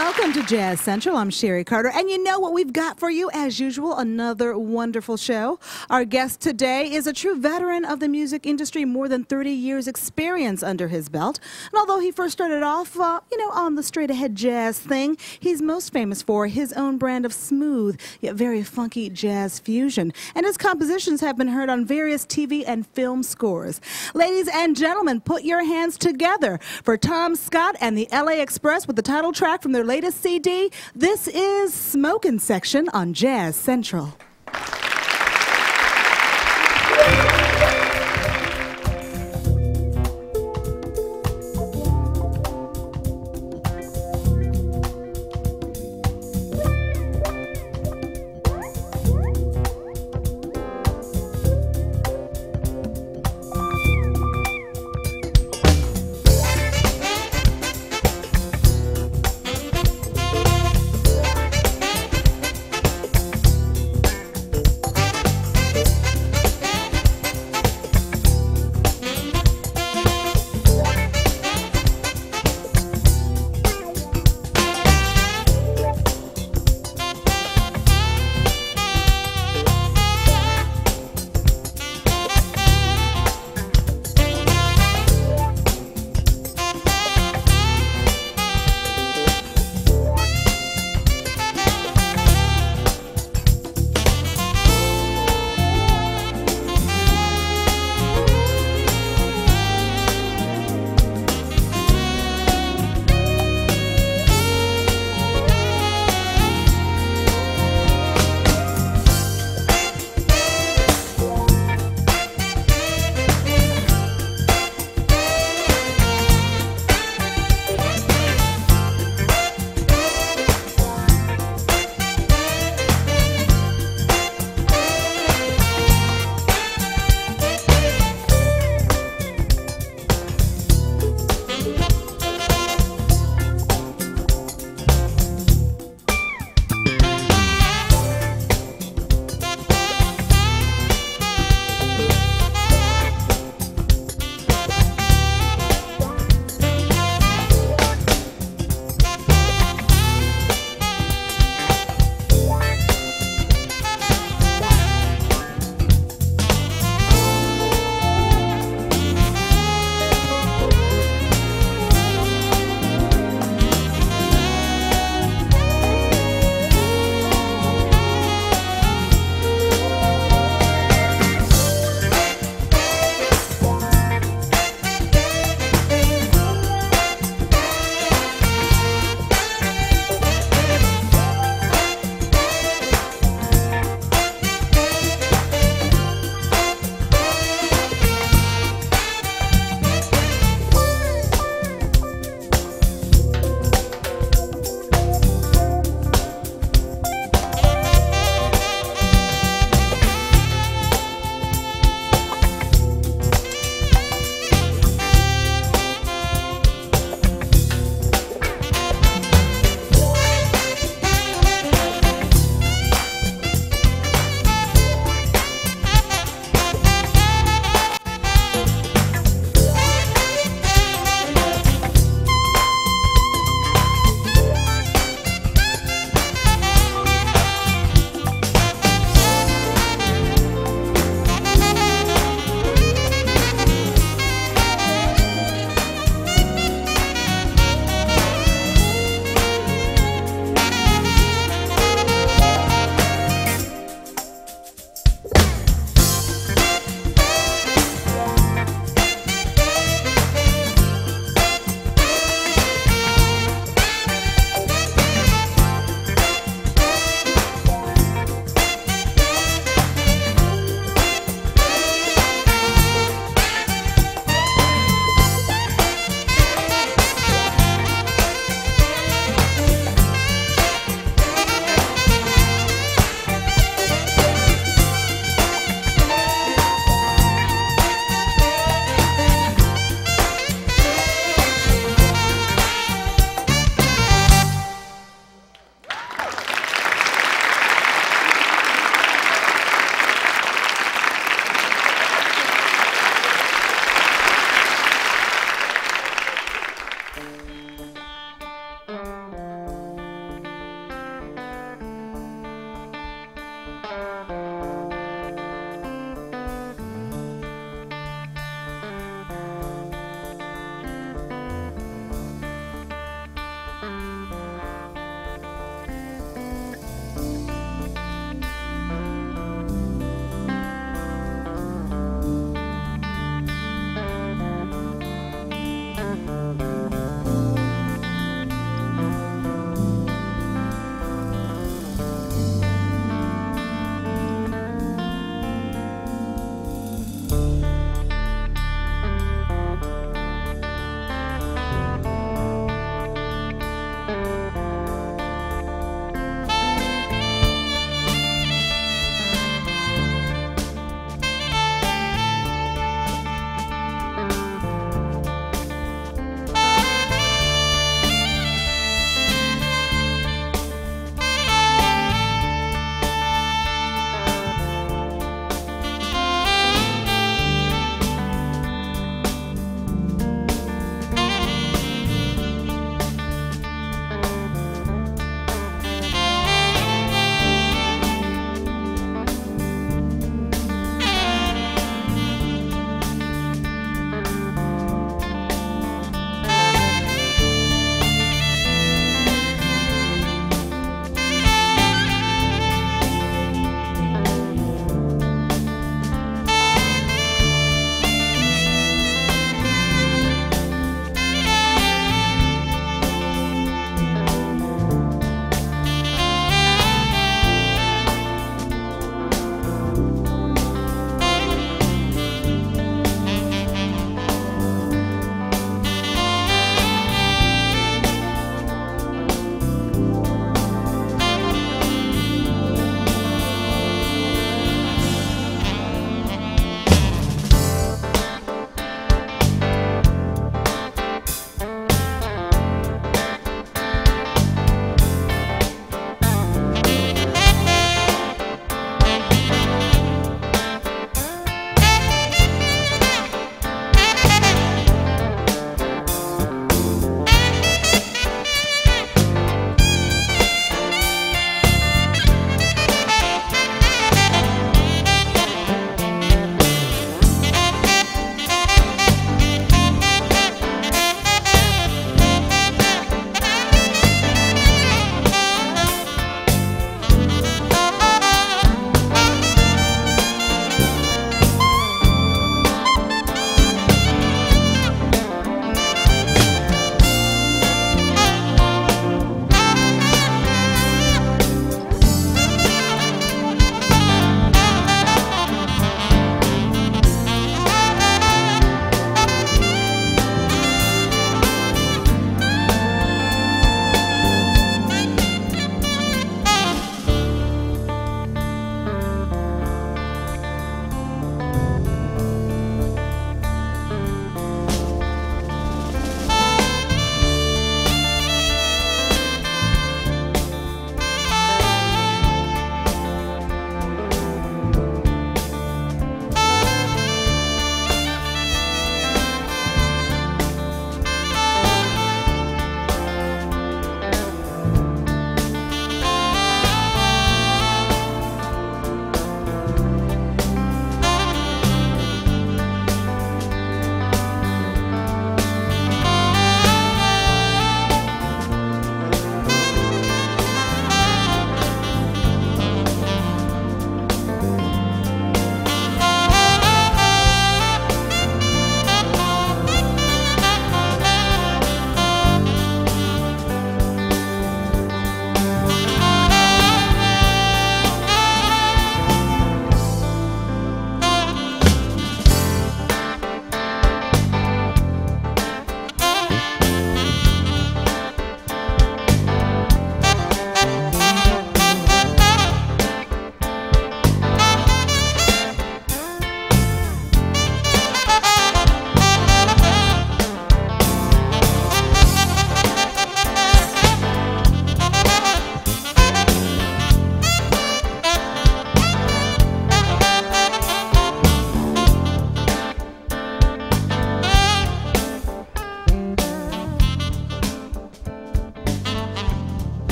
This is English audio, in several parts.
Welcome to Jazz Central. I'm Sherry Carter, and you know what we've got for you as usual another wonderful show. Our guest today is a true veteran of the music industry, more than 30 years' experience under his belt. And although he first started off, uh, you know, on the straight ahead jazz thing, he's most famous for his own brand of smooth yet very funky jazz fusion. And his compositions have been heard on various TV and film scores. Ladies and gentlemen, put your hands together for Tom Scott and the LA Express with the title track from their latest CD. This is Smoking Section on Jazz Central.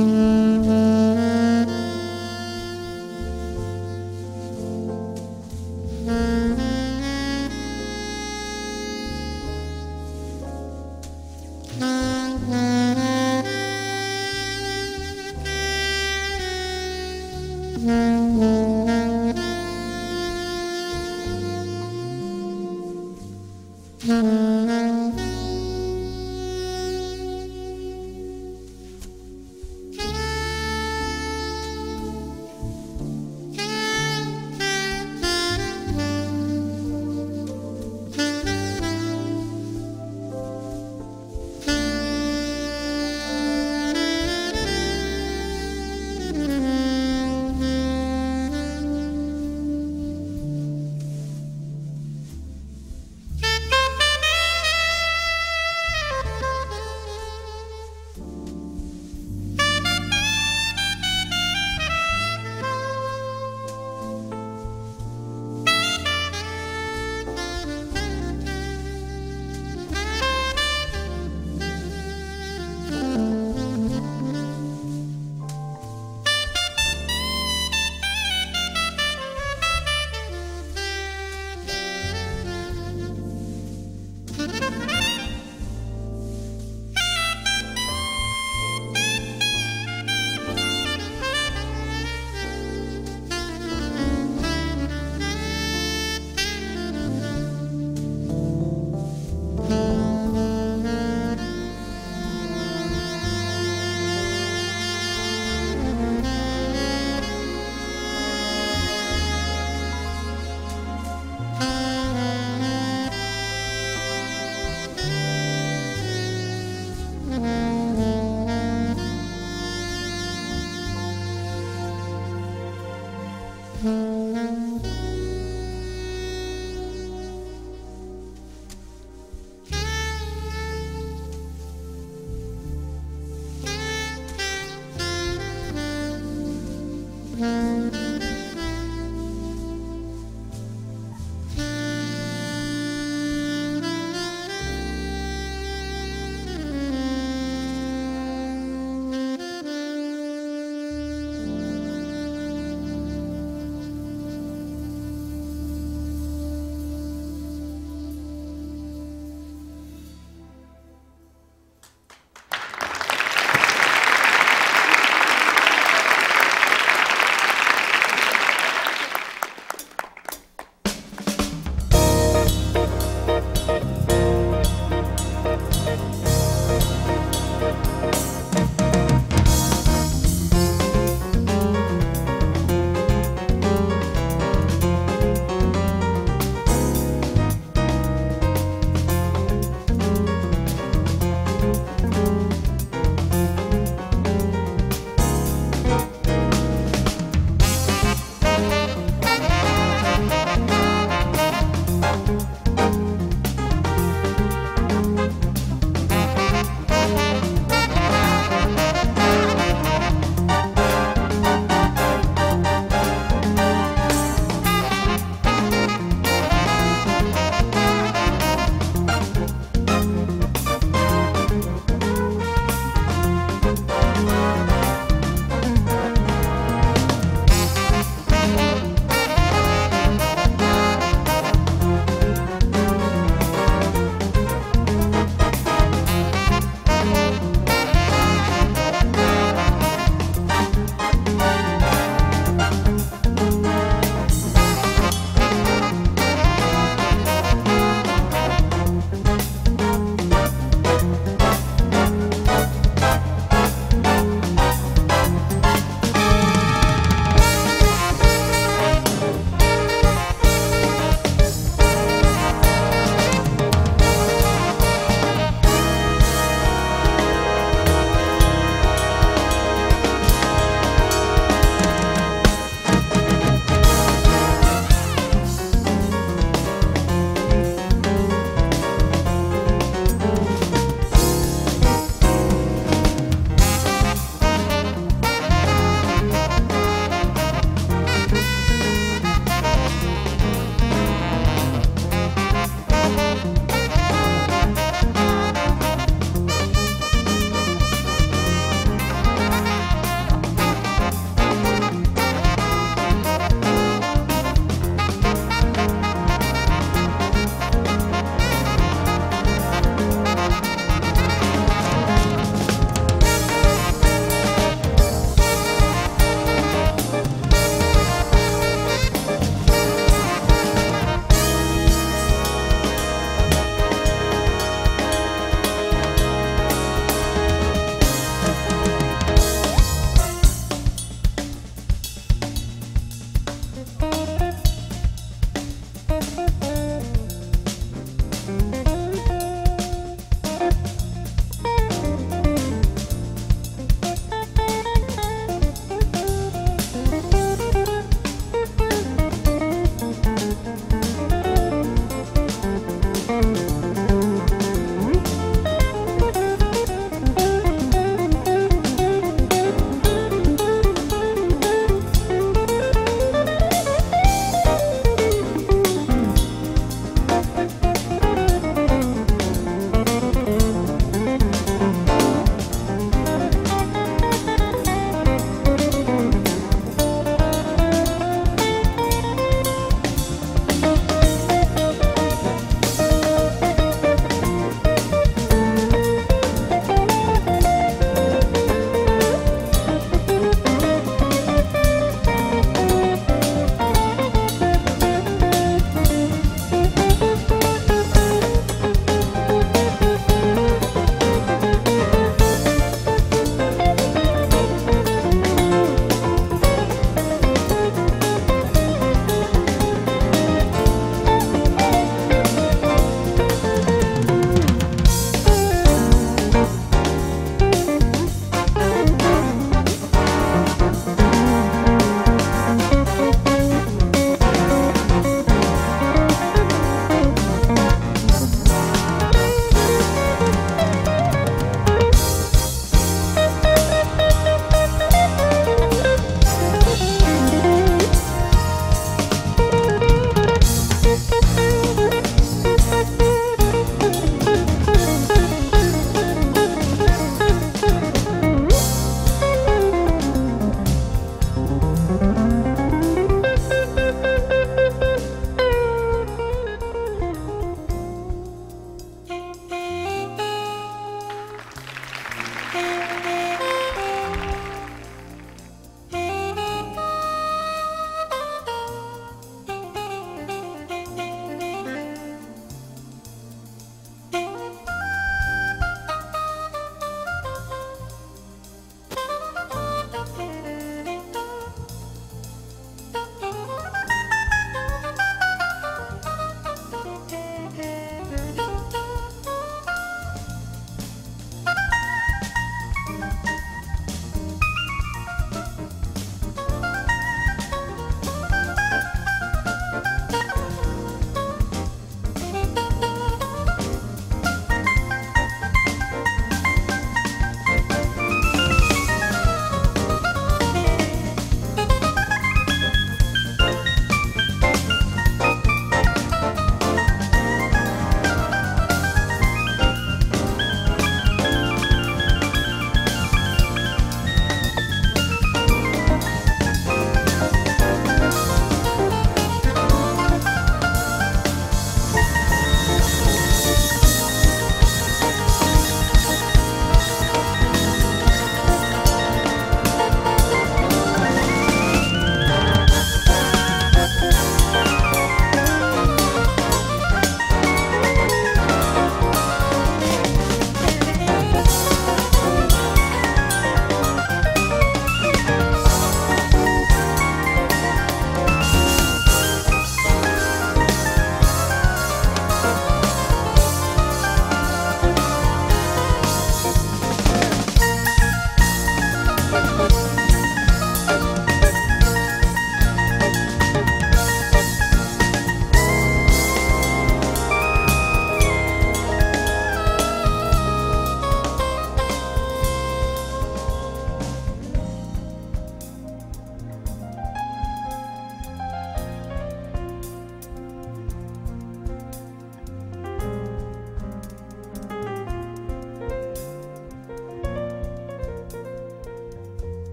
Mm-hmm.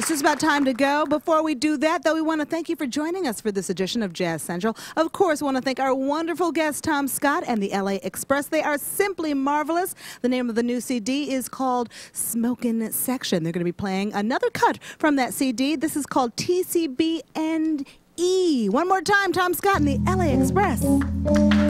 It's just about time to go. Before we do that, though, we want to thank you for joining us for this edition of Jazz Central. Of course, we want to thank our wonderful guest, Tom Scott, and the LA Express. They are simply marvelous. The name of the new CD is called Smokin' Section. They're going to be playing another cut from that CD. This is called TCB in E. One more time, Tom Scott and the LA Express.